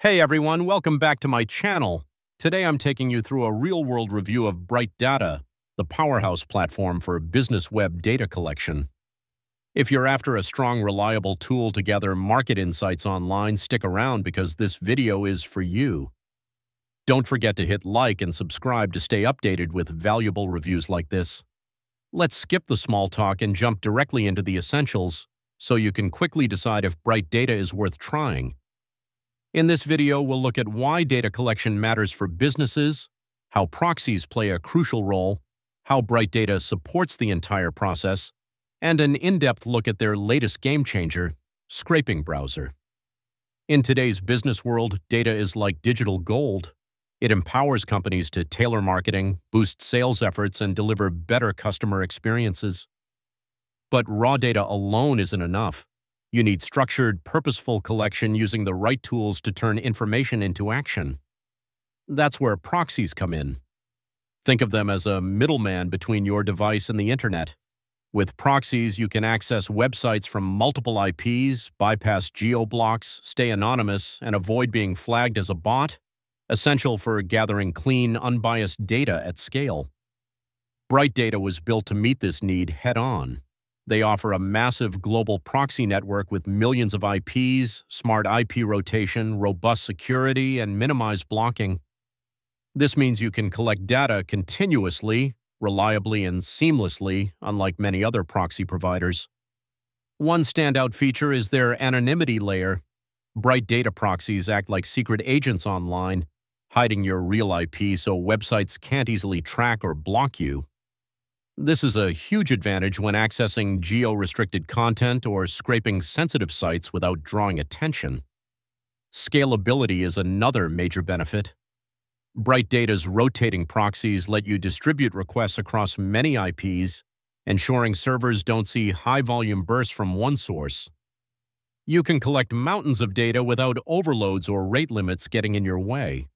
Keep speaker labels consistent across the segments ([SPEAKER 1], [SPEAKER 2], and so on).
[SPEAKER 1] Hey everyone, welcome back to my channel. Today I'm taking you through a real-world review of Bright Data, the powerhouse platform for business web data collection. If you're after a strong, reliable tool to gather market insights online, stick around because this video is for you. Don't forget to hit like and subscribe to stay updated with valuable reviews like this. Let's skip the small talk and jump directly into the essentials so you can quickly decide if Bright Data is worth trying. In this video, we'll look at why data collection matters for businesses, how proxies play a crucial role, how Bright Data supports the entire process, and an in-depth look at their latest game changer, Scraping Browser. In today's business world, data is like digital gold. It empowers companies to tailor marketing, boost sales efforts, and deliver better customer experiences. But raw data alone isn't enough. You need structured, purposeful collection using the right tools to turn information into action. That's where proxies come in. Think of them as a middleman between your device and the internet. With proxies, you can access websites from multiple IPs, bypass geo-blocks, stay anonymous, and avoid being flagged as a bot, essential for gathering clean, unbiased data at scale. Bright Data was built to meet this need head-on. They offer a massive global proxy network with millions of IPs, smart IP rotation, robust security, and minimized blocking. This means you can collect data continuously, reliably, and seamlessly, unlike many other proxy providers. One standout feature is their anonymity layer. Bright data proxies act like secret agents online, hiding your real IP so websites can't easily track or block you. This is a huge advantage when accessing geo-restricted content or scraping sensitive sites without drawing attention. Scalability is another major benefit. Bright Data's rotating proxies let you distribute requests across many IPs, ensuring servers don't see high-volume bursts from one source. You can collect mountains of data without overloads or rate limits getting in your way.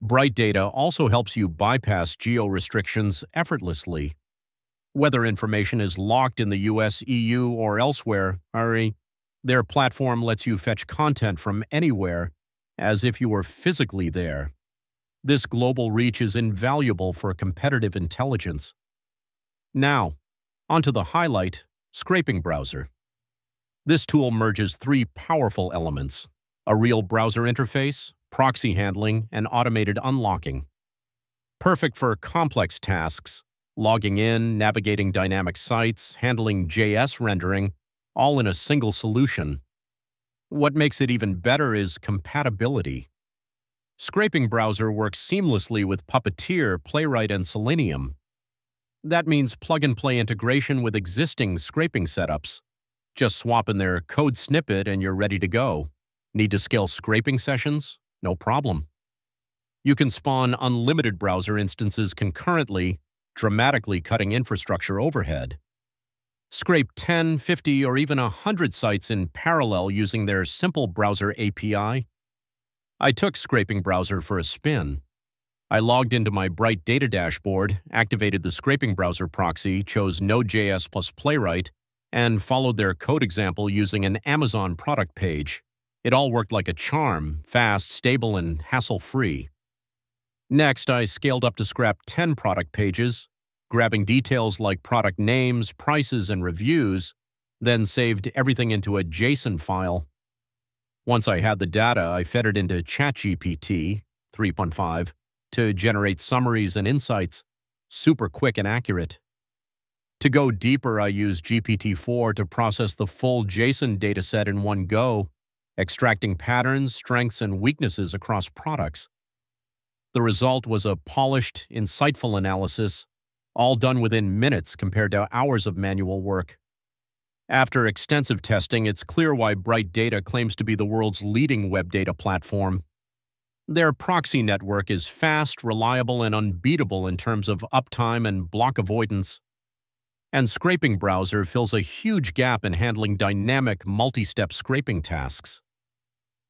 [SPEAKER 1] Bright Data also helps you bypass geo-restrictions effortlessly whether information is locked in the US, EU, or elsewhere, RE, their platform lets you fetch content from anywhere, as if you were physically there. This global reach is invaluable for competitive intelligence. Now, onto the highlight, Scraping Browser. This tool merges three powerful elements, a real browser interface, proxy handling, and automated unlocking. Perfect for complex tasks, logging in, navigating dynamic sites, handling JS rendering, all in a single solution. What makes it even better is compatibility. Scraping Browser works seamlessly with Puppeteer, Playwright, and Selenium. That means plug-and-play integration with existing scraping setups. Just swap in their code snippet and you're ready to go. Need to scale scraping sessions? No problem. You can spawn unlimited browser instances concurrently dramatically cutting infrastructure overhead. Scrape 10, 50, or even 100 sites in parallel using their simple browser API. I took Scraping Browser for a spin. I logged into my Bright Data dashboard, activated the Scraping Browser proxy, chose Node.js plus Playwright, and followed their code example using an Amazon product page. It all worked like a charm, fast, stable, and hassle-free. Next, I scaled up to scrap 10 product pages, grabbing details like product names, prices, and reviews, then saved everything into a JSON file. Once I had the data, I fed it into ChatGPT 3.5 to generate summaries and insights, super quick and accurate. To go deeper, I used GPT-4 to process the full JSON dataset in one go, extracting patterns, strengths, and weaknesses across products. The result was a polished, insightful analysis, all done within minutes compared to hours of manual work. After extensive testing, it's clear why Bright Data claims to be the world's leading web data platform. Their proxy network is fast, reliable, and unbeatable in terms of uptime and block avoidance. And Scraping Browser fills a huge gap in handling dynamic, multi-step scraping tasks.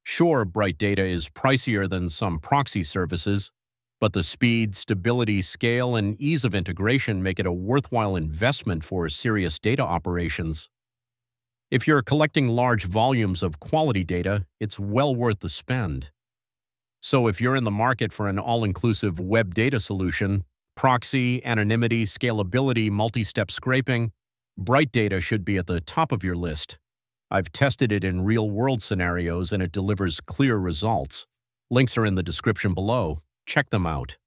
[SPEAKER 1] Sure, Bright Data is pricier than some proxy services, but the speed, stability, scale, and ease of integration make it a worthwhile investment for serious data operations. If you're collecting large volumes of quality data, it's well worth the spend. So if you're in the market for an all-inclusive web data solution, proxy, anonymity, scalability, multi-step scraping, Bright Data should be at the top of your list. I've tested it in real-world scenarios and it delivers clear results. Links are in the description below. Check them out.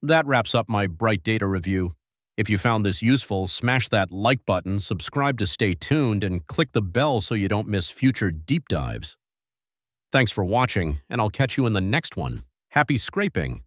[SPEAKER 1] That wraps up my Bright Data review. If you found this useful, smash that like button, subscribe to stay tuned, and click the bell so you don't miss future deep dives. Thanks for watching, and I'll catch you in the next one. Happy scraping!